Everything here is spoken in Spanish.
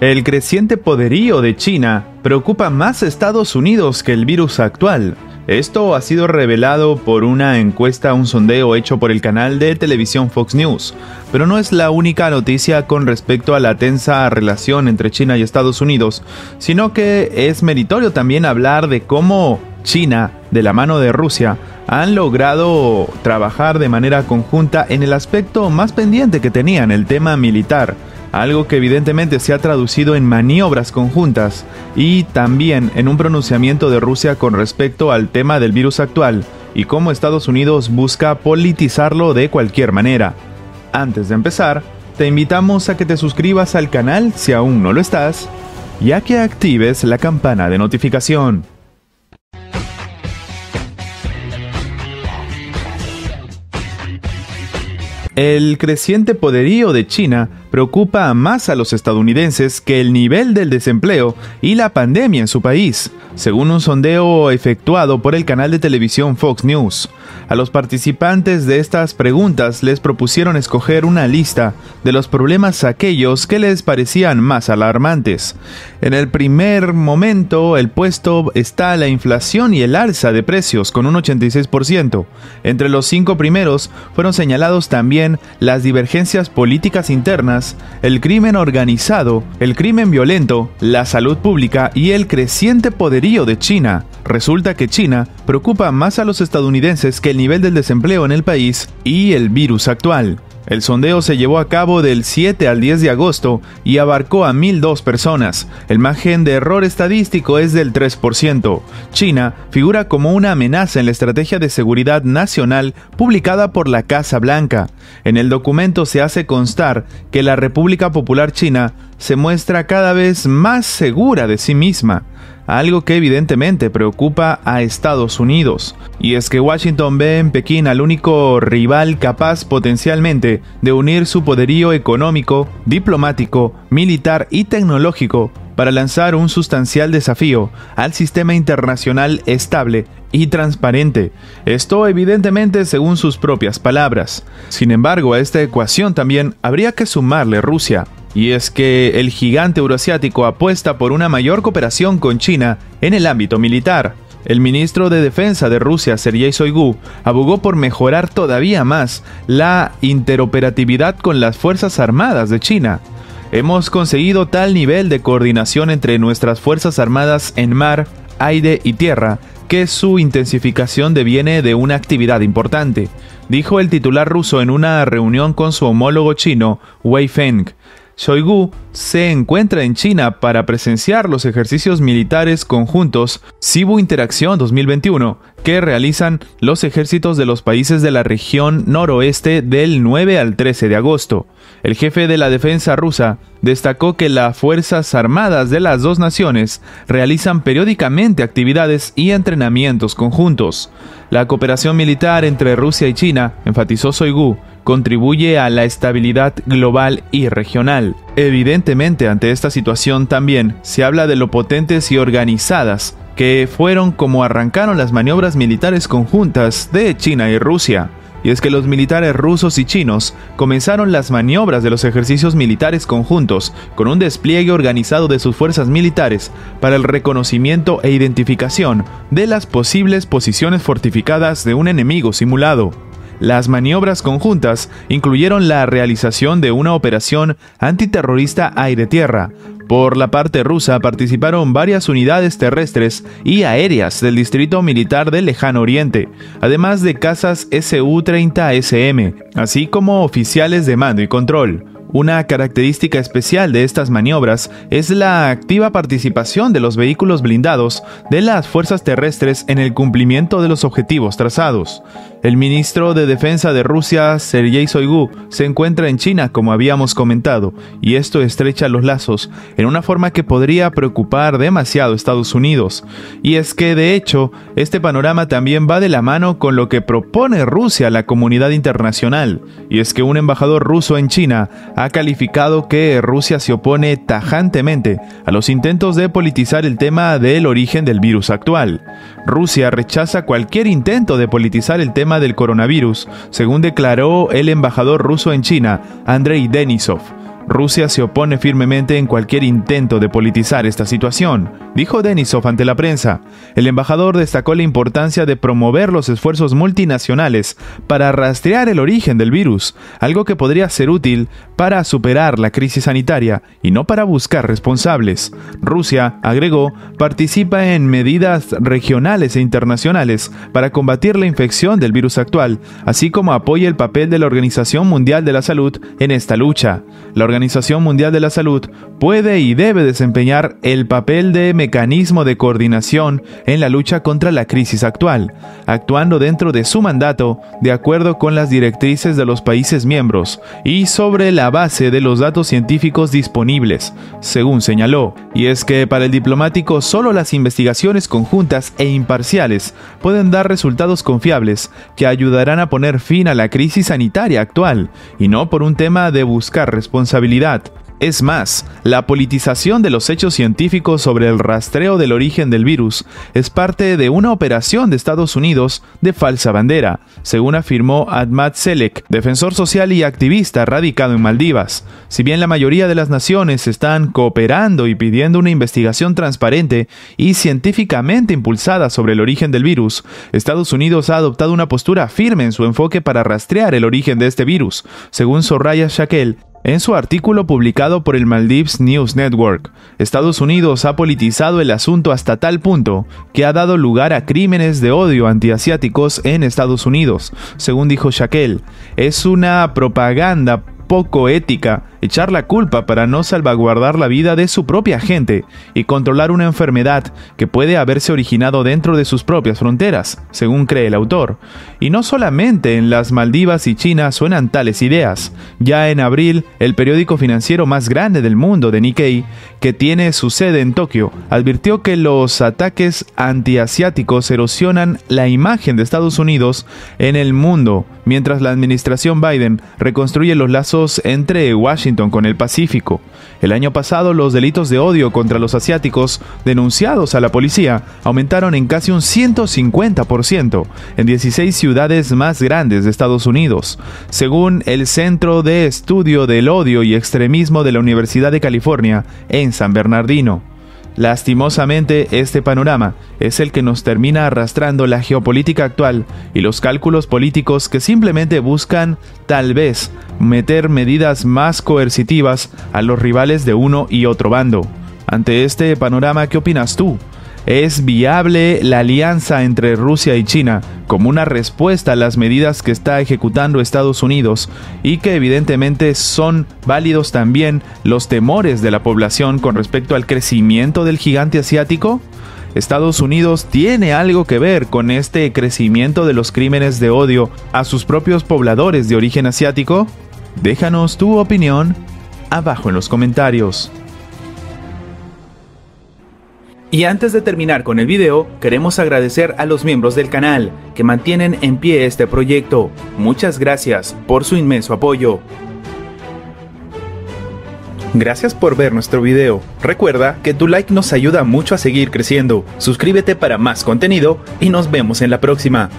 El creciente poderío de China preocupa más a Estados Unidos que el virus actual. Esto ha sido revelado por una encuesta, un sondeo hecho por el canal de televisión Fox News, pero no es la única noticia con respecto a la tensa relación entre China y Estados Unidos, sino que es meritorio también hablar de cómo China, de la mano de Rusia, han logrado trabajar de manera conjunta en el aspecto más pendiente que tenían, el tema militar algo que evidentemente se ha traducido en maniobras conjuntas y también en un pronunciamiento de Rusia con respecto al tema del virus actual y cómo Estados Unidos busca politizarlo de cualquier manera. Antes de empezar, te invitamos a que te suscribas al canal si aún no lo estás, ya que actives la campana de notificación. El creciente poderío de China preocupa más a los estadounidenses que el nivel del desempleo y la pandemia en su país, según un sondeo efectuado por el canal de televisión Fox News. A los participantes de estas preguntas les propusieron escoger una lista de los problemas aquellos que les parecían más alarmantes. En el primer momento, el puesto está la inflación y el alza de precios con un 86%. Entre los cinco primeros fueron señalados también las divergencias políticas internas el crimen organizado, el crimen violento, la salud pública y el creciente poderío de China. Resulta que China preocupa más a los estadounidenses que el nivel del desempleo en el país y el virus actual. El sondeo se llevó a cabo del 7 al 10 de agosto y abarcó a 1.002 personas. El margen de error estadístico es del 3%. China figura como una amenaza en la Estrategia de Seguridad Nacional publicada por la Casa Blanca. En el documento se hace constar que la República Popular China se muestra cada vez más segura de sí misma algo que evidentemente preocupa a Estados Unidos. Y es que Washington ve en Pekín al único rival capaz potencialmente de unir su poderío económico, diplomático, militar y tecnológico para lanzar un sustancial desafío al sistema internacional estable y transparente. Esto evidentemente según sus propias palabras. Sin embargo, a esta ecuación también habría que sumarle Rusia, y es que el gigante euroasiático apuesta por una mayor cooperación con China en el ámbito militar. El ministro de Defensa de Rusia, Sergei Shoigu, abogó por mejorar todavía más la interoperatividad con las Fuerzas Armadas de China. Hemos conseguido tal nivel de coordinación entre nuestras Fuerzas Armadas en mar, aire y tierra que su intensificación deviene de una actividad importante, dijo el titular ruso en una reunión con su homólogo chino, Wei Feng. Shoigu se encuentra en China para presenciar los ejercicios militares conjuntos Sibu Interacción 2021 que realizan los ejércitos de los países de la región noroeste del 9 al 13 de agosto. El jefe de la defensa rusa destacó que las Fuerzas Armadas de las dos naciones realizan periódicamente actividades y entrenamientos conjuntos. La cooperación militar entre Rusia y China, enfatizó Soigu, contribuye a la estabilidad global y regional. Evidentemente, ante esta situación también se habla de lo potentes y organizadas que fueron como arrancaron las maniobras militares conjuntas de China y Rusia. Y es que los militares rusos y chinos comenzaron las maniobras de los ejercicios militares conjuntos con un despliegue organizado de sus fuerzas militares para el reconocimiento e identificación de las posibles posiciones fortificadas de un enemigo simulado. Las maniobras conjuntas incluyeron la realización de una operación antiterrorista aire-tierra. Por la parte rusa participaron varias unidades terrestres y aéreas del Distrito Militar del Lejano Oriente, además de casas Su-30SM, así como oficiales de mando y control. Una característica especial de estas maniobras es la activa participación de los vehículos blindados de las fuerzas terrestres en el cumplimiento de los objetivos trazados. El ministro de Defensa de Rusia, Sergei Shoigu, se encuentra en China, como habíamos comentado, y esto estrecha los lazos en una forma que podría preocupar demasiado a Estados Unidos. Y es que, de hecho, este panorama también va de la mano con lo que propone Rusia a la comunidad internacional, y es que un embajador ruso en China ha calificado que Rusia se opone tajantemente a los intentos de politizar el tema del origen del virus actual. Rusia rechaza cualquier intento de politizar el tema del coronavirus, según declaró el embajador ruso en China, Andrei Denisov. Rusia se opone firmemente en cualquier intento de politizar esta situación, dijo Denisov ante la prensa. El embajador destacó la importancia de promover los esfuerzos multinacionales para rastrear el origen del virus, algo que podría ser útil para superar la crisis sanitaria y no para buscar responsables. Rusia, agregó, participa en medidas regionales e internacionales para combatir la infección del virus actual, así como apoya el papel de la Organización Mundial de la Salud en esta lucha. La Organización Mundial de la Salud puede y debe desempeñar el papel de mecanismo de coordinación en la lucha contra la crisis actual, actuando dentro de su mandato de acuerdo con las directrices de los países miembros y sobre la base de los datos científicos disponibles, según señaló. Y es que para el diplomático solo las investigaciones conjuntas e imparciales pueden dar resultados confiables que ayudarán a poner fin a la crisis sanitaria actual, y no por un tema de buscar Es más, la politización de los hechos científicos sobre el rastreo del origen del virus es parte de una operación de Estados Unidos de falsa bandera, según afirmó Ahmad Selek, defensor social y activista radicado en Maldivas. Si bien la mayoría de las naciones están cooperando y pidiendo una investigación transparente y científicamente impulsada sobre el origen del virus, Estados Unidos ha adoptado una postura firme en su enfoque para rastrear el origen de este virus, según Soraya Shakel, en su artículo publicado por el Maldives News Network, Estados Unidos ha politizado el asunto hasta tal punto que ha dado lugar a crímenes de odio antiasiáticos en Estados Unidos, según dijo Shaquel. Es una propaganda poco ética echar la culpa para no salvaguardar la vida de su propia gente y controlar una enfermedad que puede haberse originado dentro de sus propias fronteras, según cree el autor. Y no solamente en las Maldivas y China suenan tales ideas. Ya en abril, el periódico financiero más grande del mundo, de Nikkei, que tiene su sede en Tokio, advirtió que los ataques antiasiáticos erosionan la imagen de Estados Unidos en el mundo, mientras la administración Biden reconstruye los lazos entre Washington con el Pacífico. El año pasado los delitos de odio contra los asiáticos denunciados a la policía aumentaron en casi un 150% en 16 ciudades más grandes de Estados Unidos, según el Centro de Estudio del Odio y Extremismo de la Universidad de California en San Bernardino. Lastimosamente, este panorama es el que nos termina arrastrando la geopolítica actual y los cálculos políticos que simplemente buscan, tal vez, meter medidas más coercitivas a los rivales de uno y otro bando. Ante este panorama, ¿qué opinas tú? ¿Es viable la alianza entre Rusia y China como una respuesta a las medidas que está ejecutando Estados Unidos y que evidentemente son válidos también los temores de la población con respecto al crecimiento del gigante asiático? Estados Unidos tiene algo que ver con este crecimiento de los crímenes de odio a sus propios pobladores de origen asiático? Déjanos tu opinión abajo en los comentarios. Y antes de terminar con el video, queremos agradecer a los miembros del canal que mantienen en pie este proyecto. Muchas gracias por su inmenso apoyo. Gracias por ver nuestro video. Recuerda que tu like nos ayuda mucho a seguir creciendo. Suscríbete para más contenido y nos vemos en la próxima.